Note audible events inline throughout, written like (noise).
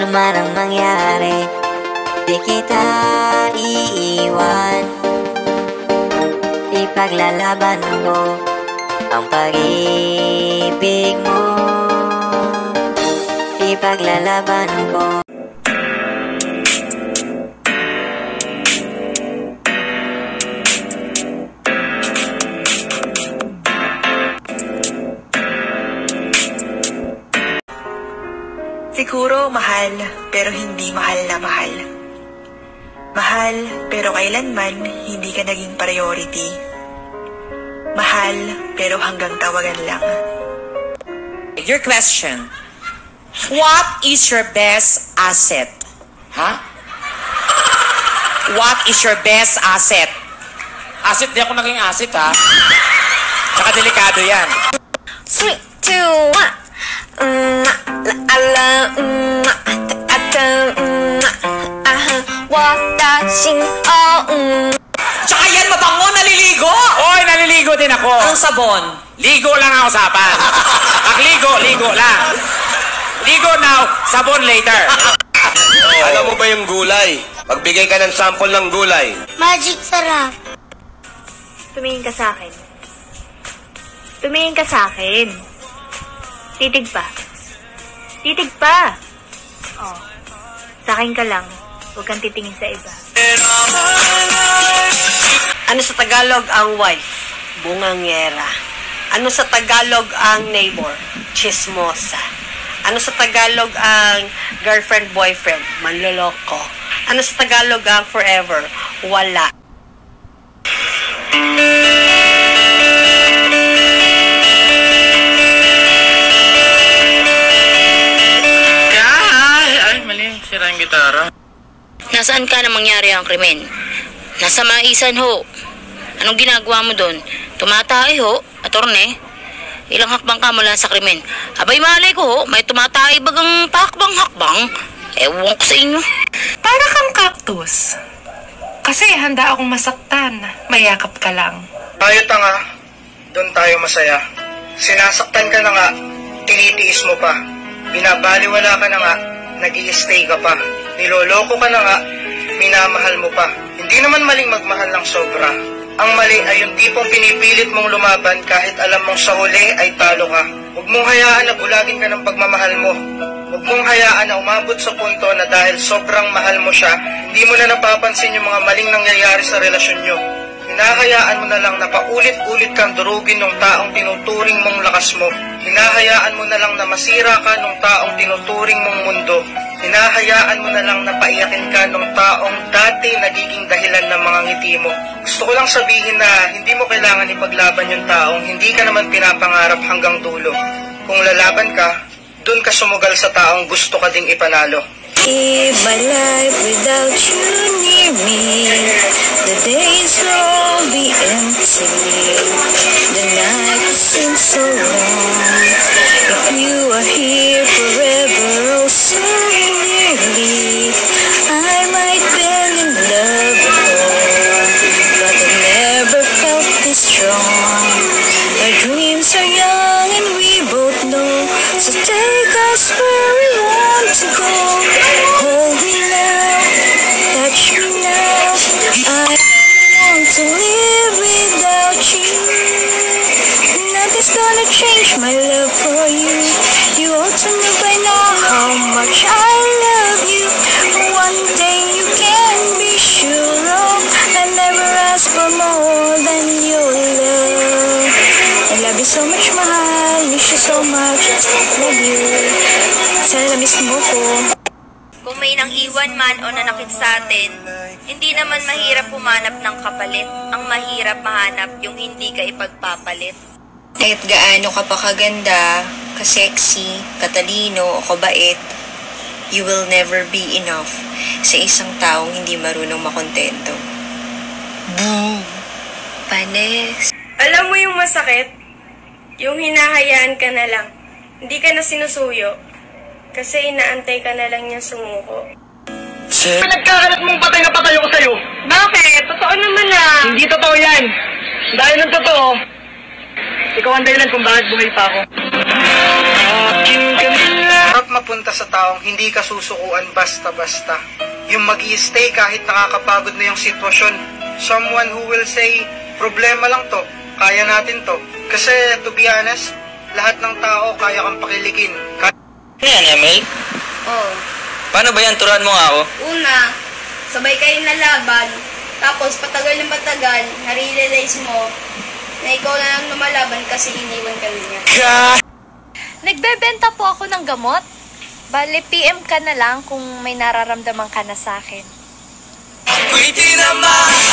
Ano man ang mangyari. Di kita iiwan. Ipaglalaban ko Ang pag-ibig mo. Ipaglalaban ko mahal, pero hindi mahal na mahal. Mahal, pero kailanman hindi ka naging priority. Mahal, pero hanggang tawagan lang. Your question. What is your best asset? Ha? What is your best asset? Asset, di ako naging asset ha. Tsaka delikado yan. Three, two, one. Mm, la, ala, mm, ata, mm, aha, watashi o, mm. Tsaka yan mabango, naliligo! Oy, naliligo din ako. Ang sabon. Ligo lang ang usapan. Pagligo, ligo lang. Ligo now, sabon later. Alam mo ba yung gulay? Magbigay ka ng sample ng gulay. Magic sarap. Tumingin ka sa akin. Tumingin ka sa akin. Titig pa. Titig pa. Oh. Sa akin ka lang. Huwag kang titingin sa iba. Ano sa Tagalog ang wife? Bungangera. Ano sa Tagalog ang neighbor? Chismosa. Ano sa Tagalog ang girlfriend-boyfriend? Manloloko. Ano sa Tagalog ang forever? Wala. Nasaan ka na mangyari ang krimen? Nasa maisan ho. Anong ginagawa mo doon? Tumatay ho, atorne. Ilang hakbang ka mula sa krimen. Abay malay ko ho, may tumatay bagang pakbang-hakbang. Ewan ko sa inyo. Para kang cactus. Kasi handa akong masaktan. Mayakap ka lang. Tayo tanga, doon tayo masaya. Sinasaktan ka na nga, tinitiis mo pa. Binabaliwala ka na nga, nag stay ka pa. Niloloko ka na nga, minamahal mo pa. Hindi naman maling magmahal ng sobra. Ang mali ay yung tipong pinipilit mong lumaban kahit alam mong sa huli ay talo ka. Huwag mong hayaan na bulagin ka ng pagmamahal mo. Huwag mong hayaan na umabot sa punto na dahil sobrang mahal mo siya, hindi mo na napapansin yung mga maling nangyayari sa relasyon nyo. Hinahayaan mo na lang na paulit-ulit kang durugin ng taong tinuturing mong lakas mo. Hinahayaan mo na lang na masira ka ng taong tinuturing mong mundo. Hinahayaan mo na lang na paiyakin ka ng taong dati nagiging dahilan ng mga ngiti mo. Gusto ko lang sabihin na hindi mo kailangan ipaglaban yung taong hindi ka naman pinapangarap hanggang dulo. Kung lalaban ka, dun ka sumugal sa taong gusto ka ding ipanalo. Live my life without you near me. The days will be empty. The night seems so long. If you are here forever, oh so iwan man o nanakit sa atin, hindi naman mahirap humanap ng kapalit. Ang mahirap mahanap yung hindi ka ipagpapalit. Kahit gaano ka pa kaganda, ka-sexy, katalino, o kabait, you will never be enough sa isang taong hindi marunong makontento. Boom! Panes! Alam mo yung masakit? Yung hinahayaan ka na lang. Hindi ka na sinusuyo. Kasi inaantay ka na lang niya sumuko. Nagkakalat mong patay na patay ako sa'yo. Bakit? Totoo naman ah. Hindi totoo yan. Dahil ng totoo, ikaw ang dahilan kung bakit buhay pa ako. Harap pupunta sa taong hindi ka susukuan basta-basta. Yung mag stay kahit nakakapagod na yung sitwasyon. Someone who will say, problema lang to, kaya natin to. Kasi to be honest, lahat ng tao kaya kang pakiligin. Ka- Ano yan, Emil? Oh, Paano ba yan? Turuan mo nga ako. una, sabay kayo na laban. Tapos, patagal ng patagal, nare-realize mo na ikaw na lang lumalaban kasi iniwan ka niya. Nagbebenta po ako ng gamot. Bale, PM ka na lang kung may nararamdaman ka na sa akin.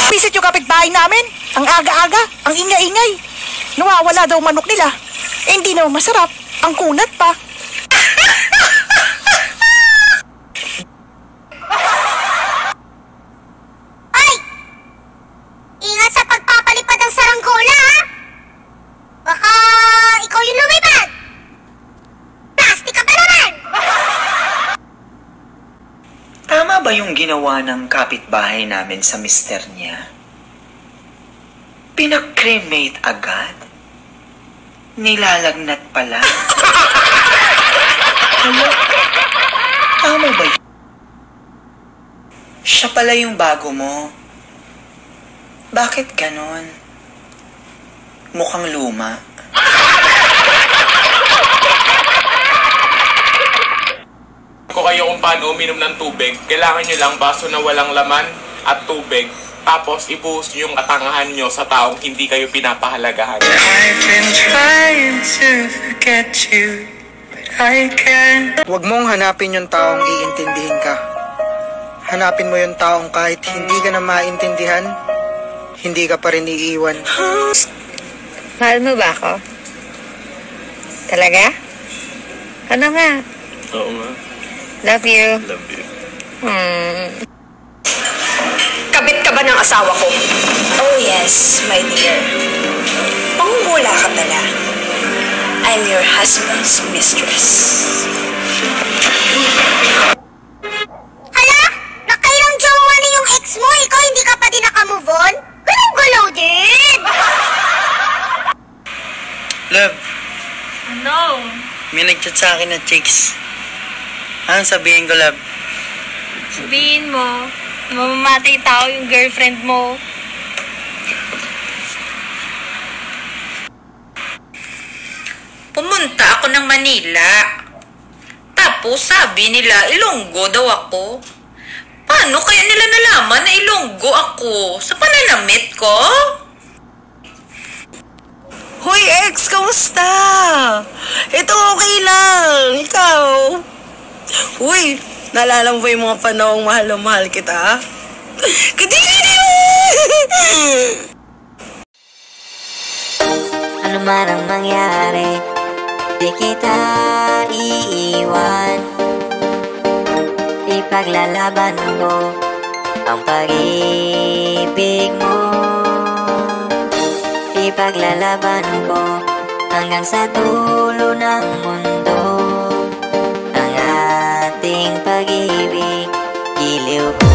Visit yung kapitbahay namin. Ang aga-aga, ang ingay-ingay. Nawawala daw manok nila. Eh, hindi naman masarap. Ang kunat pa. Ingat sa pagpapalipad ng saranggola, ha? Baka ikaw yung lumipad. Plastic ka pa naman! Tama ba yung ginawa ng kapitbahay namin sa mister niya? Pinakremate agad? Nilalagnat pala? Hala, (laughs) tama ba yun? Siya pala yung bago mo. Bakit ganon? Mukhang luma. Kung paano uminom ng tubig, kailangan nyo lang baso na walang laman at tubig. Tapos ibuhos nyo yung katangahan nyo sa taong hindi kayo pinapahalagahan. I've been trying to forget you, but I can't. Huwag mong hanapin yung taong iintindihin ka. Hanapin mo yung taong kahit hindi ka na maintindihan, hindi ka pa rin iiwan. Mahal mo ba ako? Talaga? Ano nga? Oo nga. Love you. Love you. Hmm. Kabit ka ba ng asawa ko? Oh yes, my dear. Pangungula ka pala. I'm your husband's mistress. Hala? Nakailang jowa na yung ex mo, ikaw hindi ka pa din nakamove on? Galaw-galaw din! Love, Ano? may nagchat sa akin na chicks. Anong sabihin ko, love? Sabihin mo, mamamatay tao yung girlfriend mo. Pumunta ako ng Manila. Tapos sabi nila, Ilonggo daw ako. Paano kaya nila nalaman na Ilonggo ako sa pananamit ko? Hoy, ex, kamusta? Ito okay lang. Ikaw? Uy, naalala mo ba yung mga panahong mahal na mahal kita? Kadiri! (laughs) Ano man ang mangyari Di kita iiwan Ipaglalaban ko Ang pag-ibig mo Ipaglalaban ko Hanggang sa dulo ng mundo lagi be Giliw ko